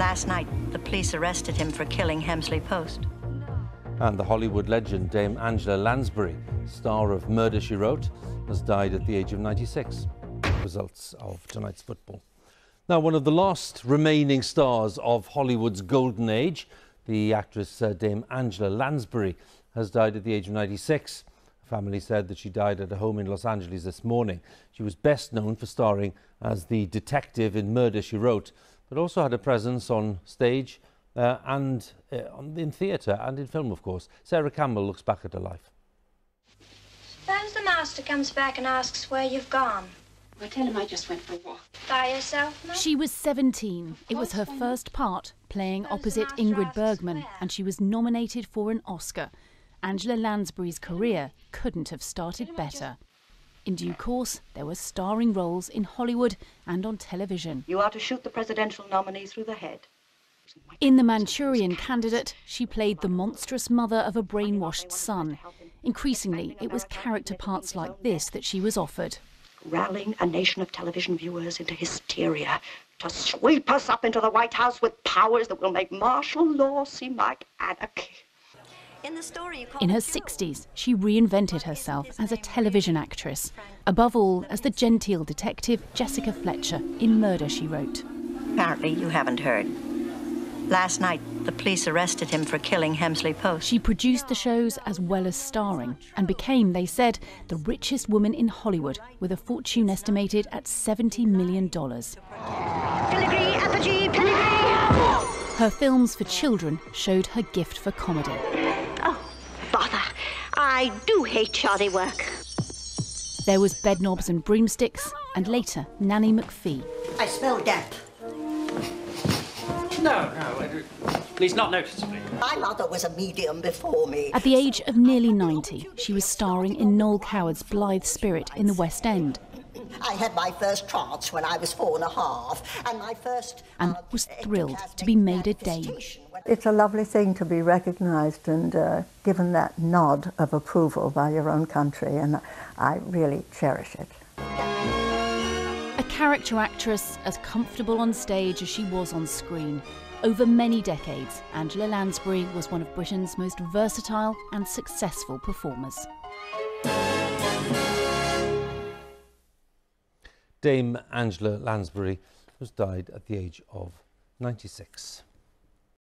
Last night, the police arrested him for killing Hemsley Post. And the Hollywood legend Dame Angela Lansbury, star of Murder, She Wrote, has died at the age of 96. Results of tonight's football. Now, one of the last remaining stars of Hollywood's golden age, the actress uh, Dame Angela Lansbury, has died at the age of 96. Family said that she died at a home in Los Angeles this morning. She was best known for starring as the detective in Murder, She Wrote, but also had a presence on stage uh, and uh, in theatre and in film, of course. Sarah Campbell looks back at her life. Suppose the master comes back and asks where you've gone. Well, tell him I just went for a walk. By yourself, Mum? She was 17. It was her first part, playing opposite Ingrid Bergman, and she was nominated for an Oscar. Angela Lansbury's career couldn't have started better. In due course, there were starring roles in Hollywood and on television. You are to shoot the presidential nominee through the head. In The Manchurian Candidate, she played the monstrous mother of a brainwashed son. Increasingly, it was character parts like this that she was offered. Rallying a nation of television viewers into hysteria to sweep us up into the White House with powers that will make martial law seem like anarchy. In the story, you call In her Joe. 60s, she reinvented herself as a television actress, above all as the genteel detective Jessica Fletcher in Murder, She Wrote. Apparently, you haven't heard. Last night, the police arrested him for killing Hemsley Post. She produced the shows as well as starring and became, they said, the richest woman in Hollywood with a fortune estimated at $70 million. Pedigree, apogee, pedigree! Her films for children showed her gift for comedy. Bother. I do hate shoddy work. There was Bedknobs and Broomsticks, and later Nanny McPhee. I smell damp. No, no, at least not noticeably. My mother was a medium before me. At the age of nearly 90, she was starring in Noel Coward's Blithe Spirit in the West End I had my first trance when I was four and a half, and my first. and uh, was thrilled to be made a dame. Manifestation when- It's a lovely thing to be recognised and uh, given that nod of approval by your own country, and I really cherish it. A character actress as comfortable on stage as she was on screen. Over many decades, Angela Lansbury was one of Britain's most versatile and successful performers. Dame Angela Lansbury, has died at the age of 96.